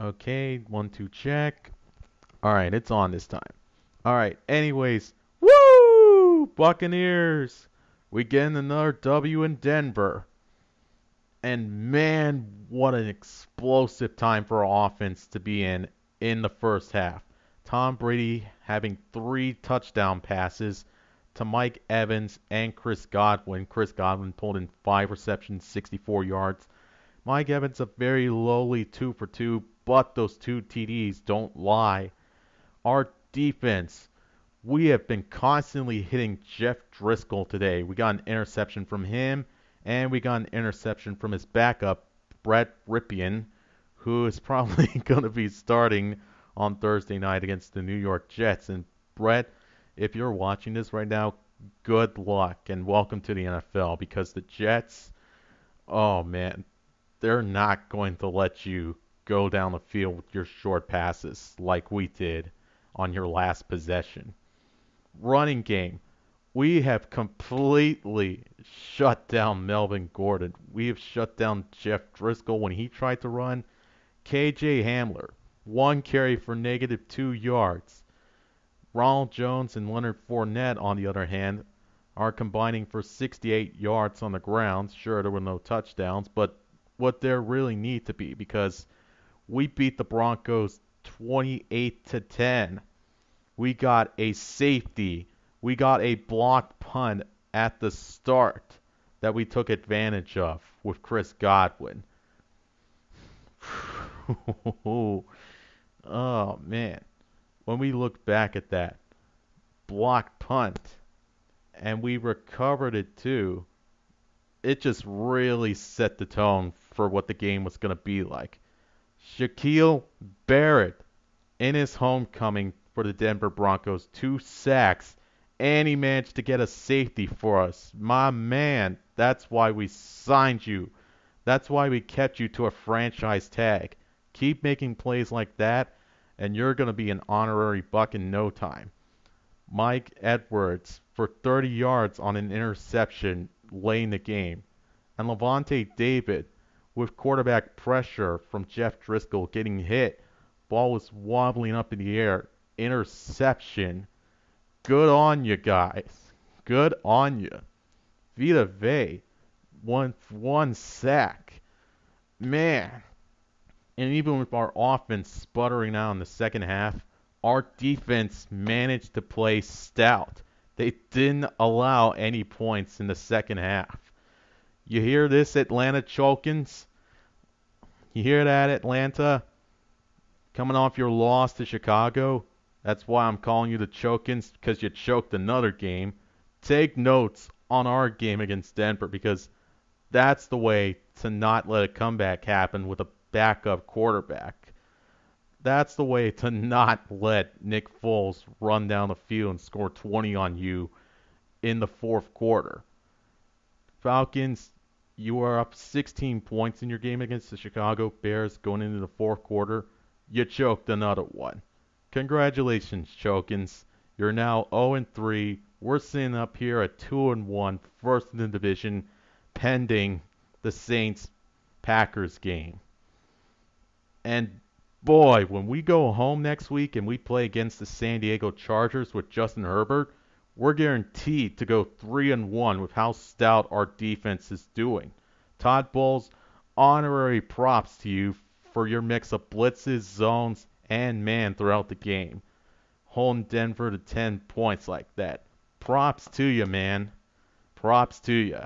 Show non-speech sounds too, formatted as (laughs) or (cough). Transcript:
Okay, one, two, check. Alright, it's on this time. Alright, anyways, woo! Buccaneers! We getting another W in Denver. And man, what an explosive time for offense to be in in the first half. Tom Brady having three touchdown passes to Mike Evans and Chris Godwin. Chris Godwin pulled in five receptions, 64 yards. Mike Evans a very lowly two for two, but those two TDs don't lie. Our defense, we have been constantly hitting Jeff Driskel today. We got an interception from him, and we got an interception from his backup, Brett Rypien, who is probably (laughs) going to be starting on Thursday night against the New York Jets. And Brett, if you're watching this right now, good luck and welcome to the NFL because the Jets, oh man, they're not going to let you go down the field with your short passes like we did on your last possession. Running game. We have completely shut down Melvin Gordon. We have shut down Jeff Driskel when he tried to run. KJ Hamler, one carry for negative two yards. Ronald Jones and Leonard Fournette, on the other hand, are combining for 68 yards on the ground. Sure, there were no touchdowns, but what there really need to be because we beat the Broncos 28 to 10. We got a safety. We got a blocked punt at the start that we took advantage of with Chris Godwin. (laughs) oh man. When we look back at that blocked punt and we recovered it too, it just really set the tone for what the game was going to be like. Shaquille Barrett in his homecoming for the Denver Broncos, two sacks, and he managed to get a safety for us. My man, that's why we signed you. That's why we kept you to a franchise tag. Keep making plays like that, and you're going to be an honorary buck in no time. Mike Edwards for 30 yards on an interception late in the game. And Lavonte David with quarterback pressure from Jeff Driskel getting hit. Ball was wobbling up in the air. Interception. Good on you guys. Good on you. Vita Vea. One one sack. Man. And even with our offense sputtering out in the second half, our defense managed to play stout. They didn't allow any points in the second half. You hear this, Atlanta Chokins? You hear that, Atlanta? Coming off your loss to Chicago? That's why I'm calling you the Chokins, because you choked another game. Take notes on our game against Denver, because that's the way to not let a comeback happen with a backup quarterback. That's the way to not let Nick Foles run down the field and score 20 on you in the fourth quarter. Falcons you are up 16 points in your game against the Chicago Bears going into the fourth quarter. You choked another one. Congratulations, Chokins. You're now 0 3. We're sitting up here at 2 and 1, first in the division, pending the Saints Packers game. And boy, when we go home next week and we play against the San Diego Chargers with Justin Herbert, we're guaranteed to go 3 and 1 with how stout our defense is doing. Todd Bowles, honorary props to you for your mix of blitzes, zones, and man throughout the game. Holding Denver to 10 points like that. Props to you, man. Props to you.